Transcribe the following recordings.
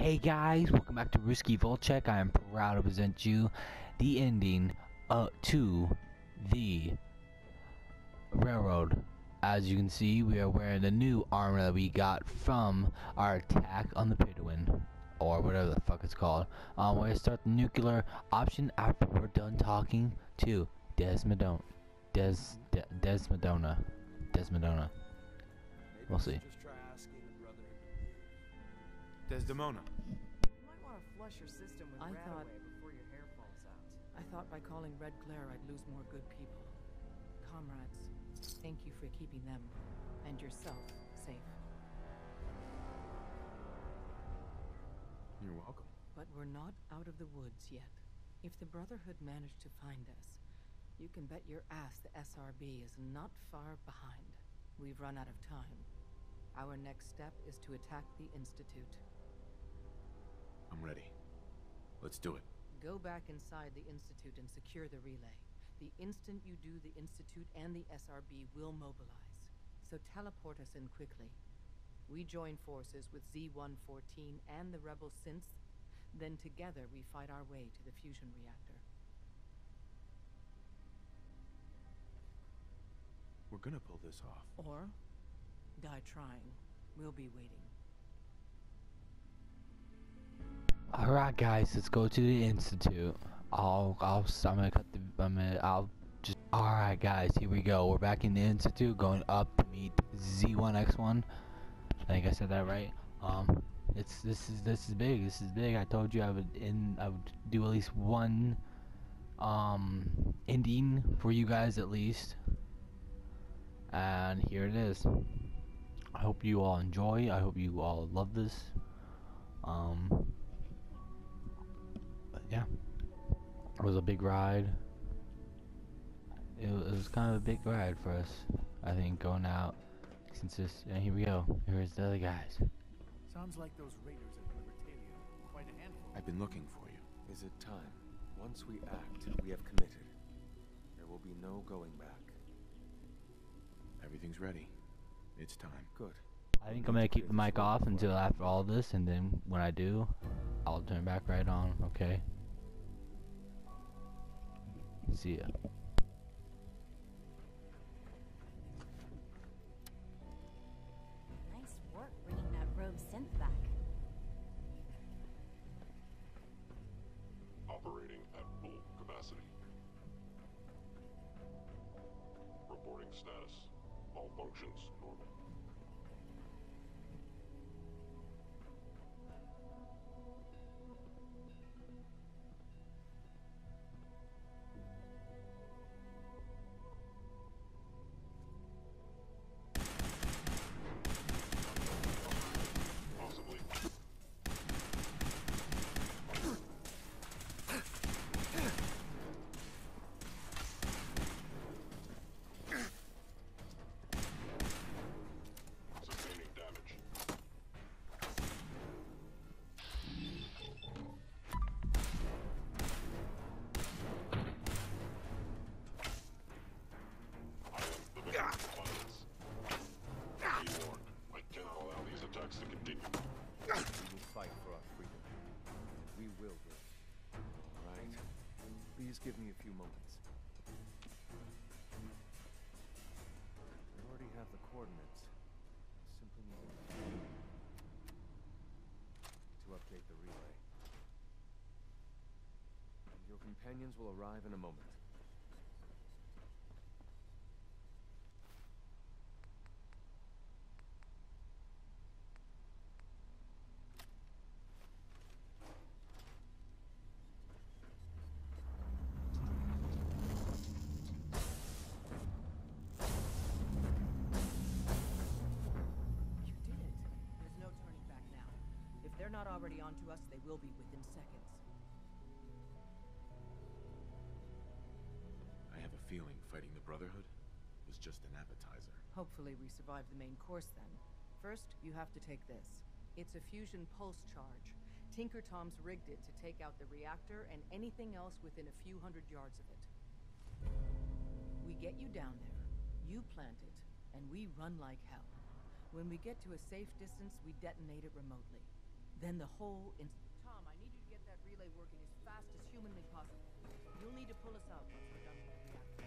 Hey guys, welcome back to Risky Volchek. I am proud to present you the ending uh, to the railroad. As you can see, we are wearing the new armor that we got from our attack on the Pidwin, or whatever the fuck it's called. Um, we're gonna start the nuclear option after we're done talking to Desmodona. Des, De, Desmodona. Desmodona. We'll see. Desdemona. You might want to flush your system with I thought- before your hair falls out. I thought by calling Red Glare I'd lose more good people. Comrades, thank you for keeping them and yourself safe. You're welcome. But we're not out of the woods yet. If the Brotherhood managed to find us, you can bet your ass the SRB is not far behind. We've run out of time. Our next step is to attack the Institute. I'm ready. Let's do it. Go back inside the Institute and secure the relay. The instant you do, the Institute and the SRB will mobilize. So teleport us in quickly. We join forces with Z-114 and the rebel synths, then together we fight our way to the fusion reactor. We're gonna pull this off. Or die trying. We'll be waiting. Alright guys, let's go to the institute. I'll I'll I'm gonna cut the I'm gonna I'll just Alright guys, here we go. We're back in the institute going up to meet Z1X1. I think I said that right. Um it's this is this is big. This is big. I told you I would in I would do at least one um ending for you guys at least. And here it is. I hope you all enjoy. I hope you all love this. Um yeah, it was a big ride. It, wa- it was kind of a big ride for us, I think, going out. Since this, and here we go. Here's the other guys. Sounds like those raiders at Libertalia. Quite a handful. I've been looking for you. Is it time? Once we act, we have committed. There will be no going back. Everything's ready. It's time. Good. I think I'm gonna keep the mic off until after all this, and then when I do, I'll turn it back right on. Okay. See companions will arrive in a moment. You did it. There's no turning back now. If they're not already onto us, they will be within seconds. Hopefully we survive the main course then. First, you have to take this. It's a fusion pulse charge. Tinker Tom's rigged it to take out the reactor and anything else within a few hundred yards of it. We get you down there, you plant it, and we run like hell. When we get to a safe distance, we detonate it remotely. Then the whole in- Tom, I need you to get that relay working as fast as humanly possible. You'll need to pull us out once we're done with the reactor.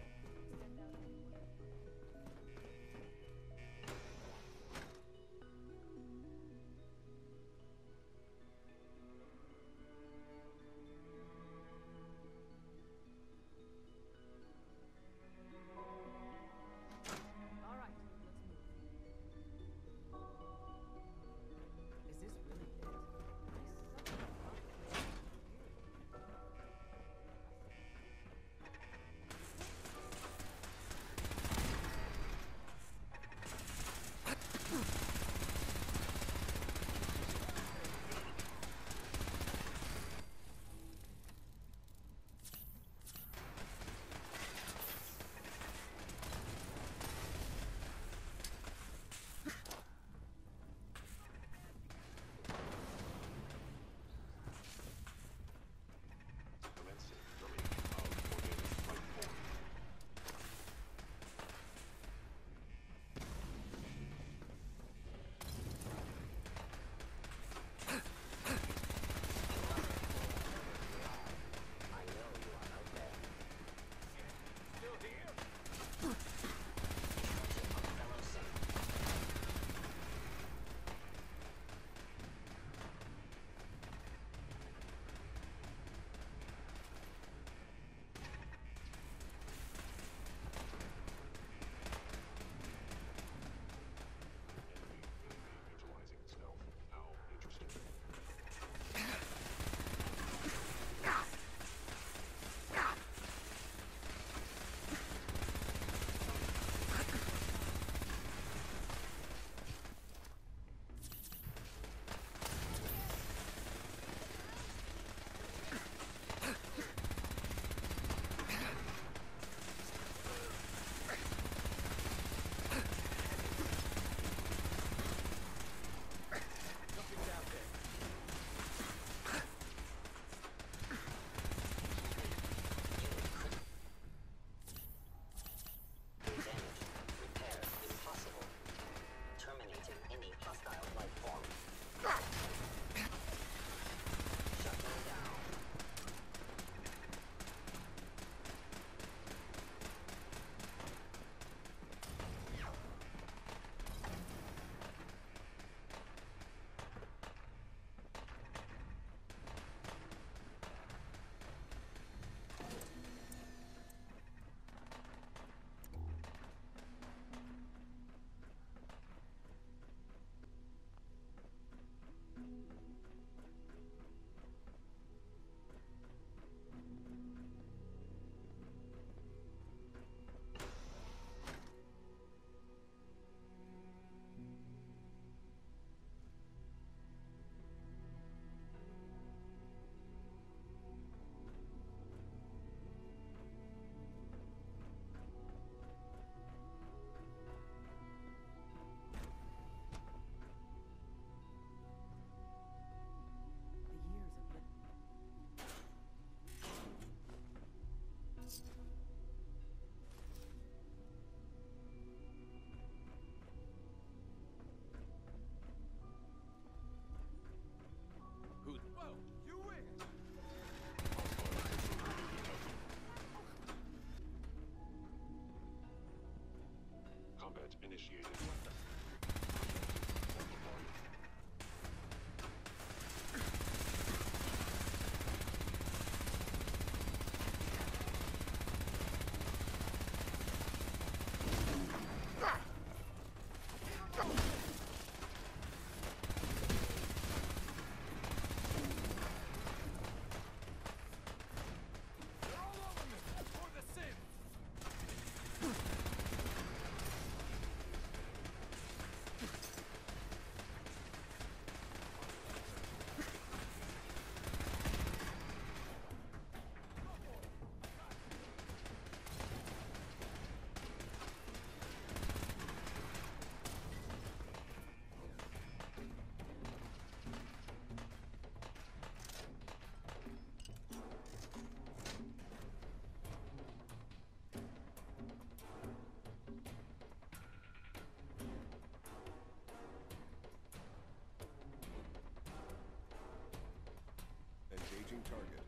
Engaging target.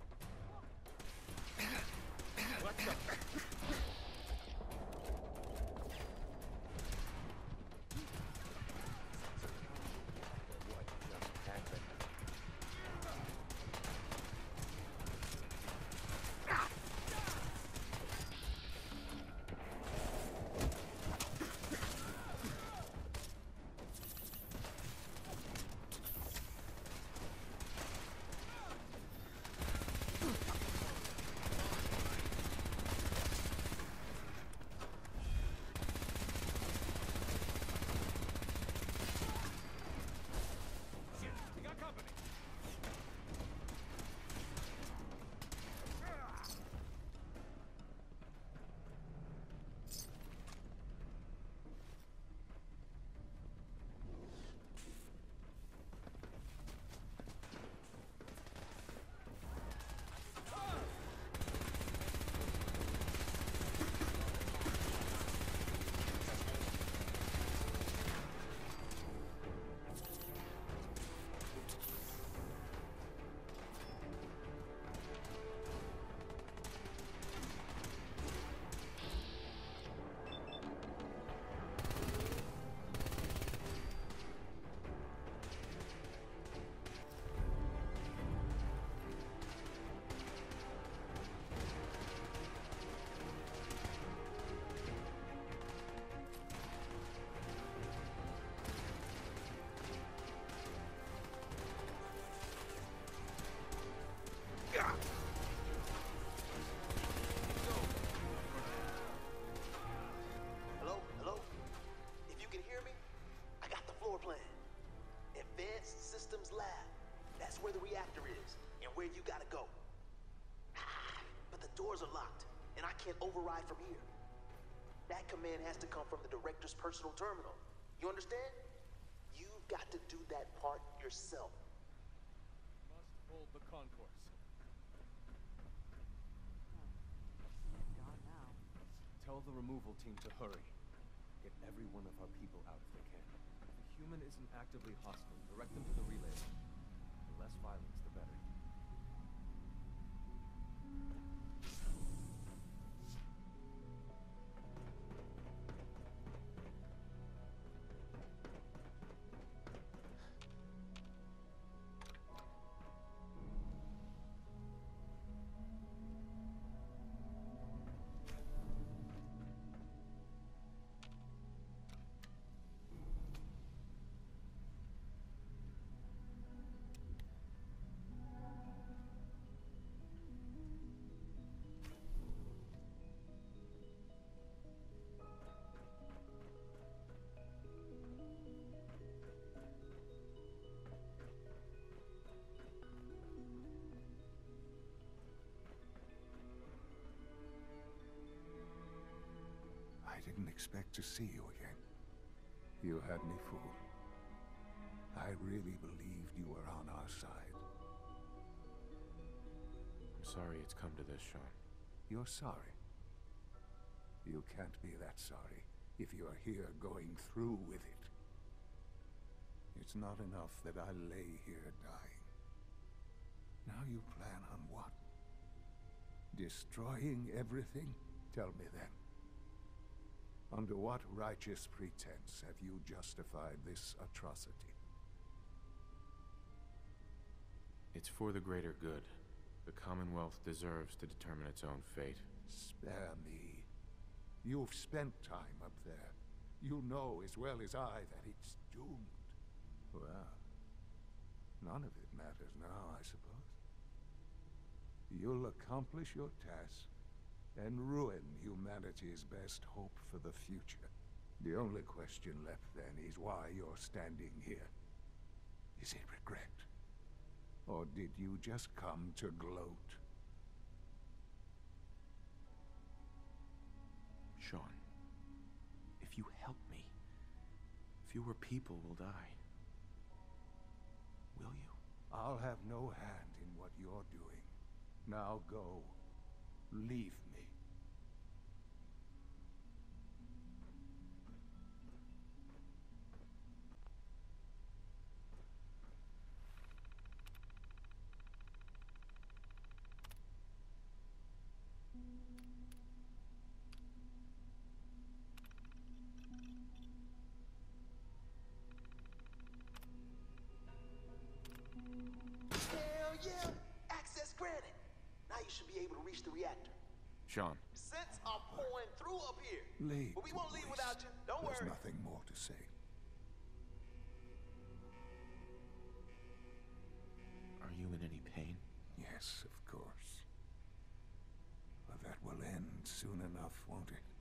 What Lab. That's where the reactor is and where you gotta go. But the doors are locked, and I can't override from here. That command has to come from the director's personal terminal. You understand? You've got to do that part yourself. Must hold the concourse. God, now. Tell the removal team to hurry. Get every one of our people out of the can. Human isn't actively hostile, direct them to the relay. The less violence, didn't expect to see you again. You had me fooled. I really believed you were on our side. I'm sorry it's come to this, Shaun. You're sorry. You can't be that sorry if you are here going through with it. It's not enough that I lay here dying. Now you plan on what? Destroying everything? Tell me then. Under what righteous pretense have you justified this atrocity? It's for the greater good. The Commonwealth deserves to determine its own fate. Spare me. You've spent time up there. You know as well as I that it's doomed. Well, none of it matters now, I suppose. You'll accomplish your task and ruin humanity's best hope for the future. The only question left then is why you're standing here. Is it regret? Or did you just come to gloat? Shaun, if you help me, fewer people will die. Will you? I'll have no hand in what you're doing. Now go. Leave me. Shaun, Synths are pouring through up here. Lead But we won't leave waste. without you. Don't There's worry. nothing more to say. are you in any pain? Yes, of course. But that will end soon enough, won't it?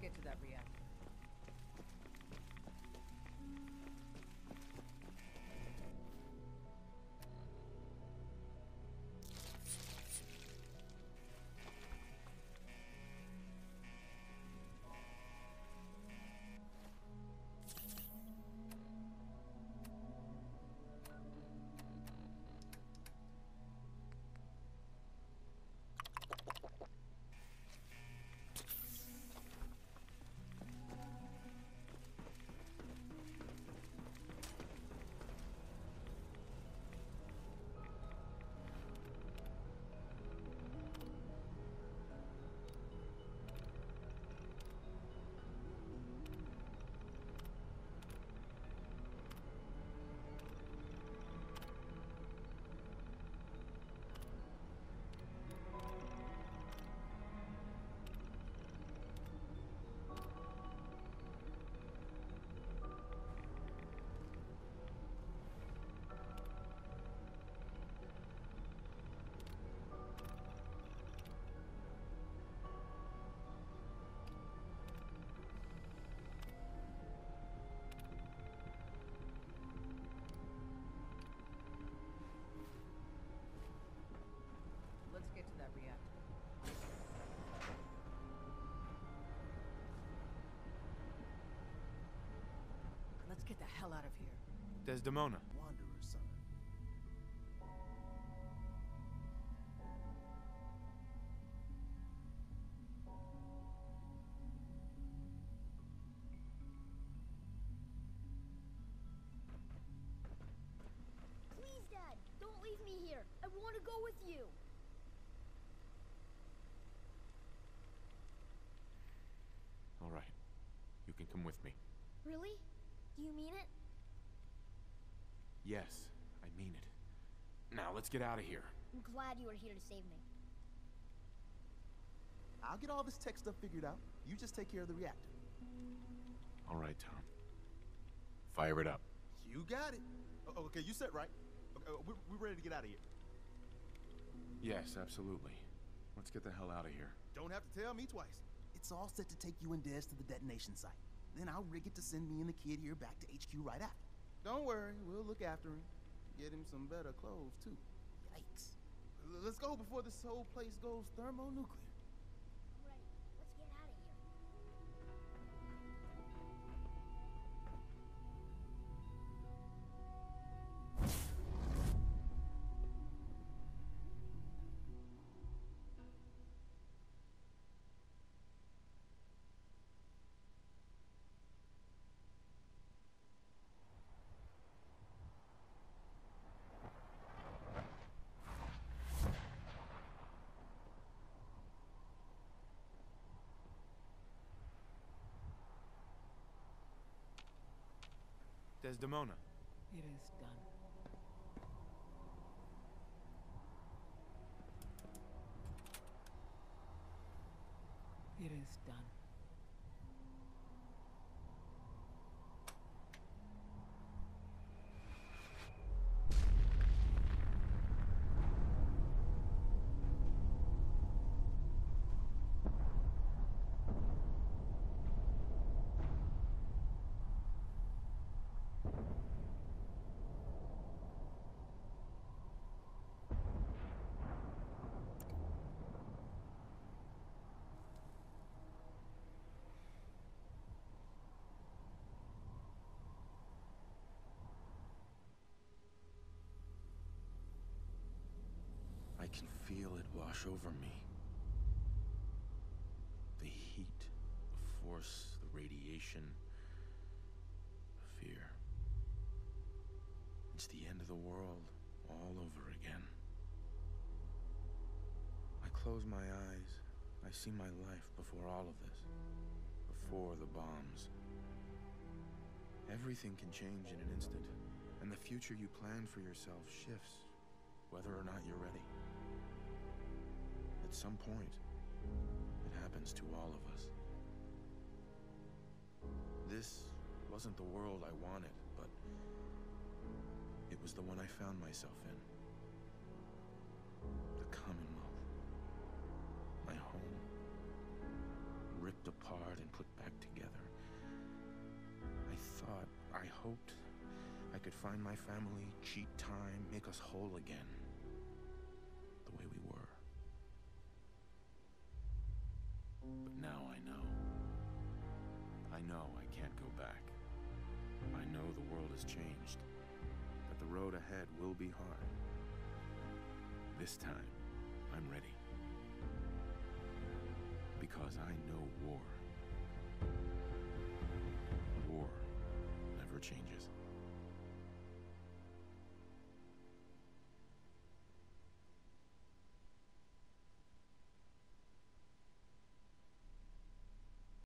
Get to that reactor. Desdemona. Wanderer, son. Please, Dad, don't leave me here. I want to go with you. All right. You can come with me. Really? Do you mean it? Yes, I mean it. Now let's get out of here. I'm glad you are here to save me. I'll get all this tech stuff figured out. You just take care of the reactor. All right, Tom. Fire it up. You got it. O- okay, you set right. Okay, uh, we're, we're ready to get out of here. Yes, absolutely. Let's get the hell out of here. Don't have to tell me twice. It's all set to take you and Des to the detonation site. Then I'll rig it to send me and the kid here back to HQ right after. Don't worry, we'll look after him. Get him some better clothes, too. Yikes. L- let's go before this whole place goes thermonuclear. Desdemona. It is done. It is done. I can feel it wash over me. The heat, the force, the radiation, the fear. It's the end of the world all over again. I close my eyes. I see my life before all of this. Before the bombs. Everything can change in an instant, and the future you plan for yourself shifts, whether or not you're ready at some point. It happens to all of us. This wasn't the world I wanted, but it was the one I found myself in. The Commonwealth. My home. Ripped apart and put back together. I thought, I hoped, I could find my family, cheat time, make us whole again. This time, I'm ready. Because I know war. War never changes.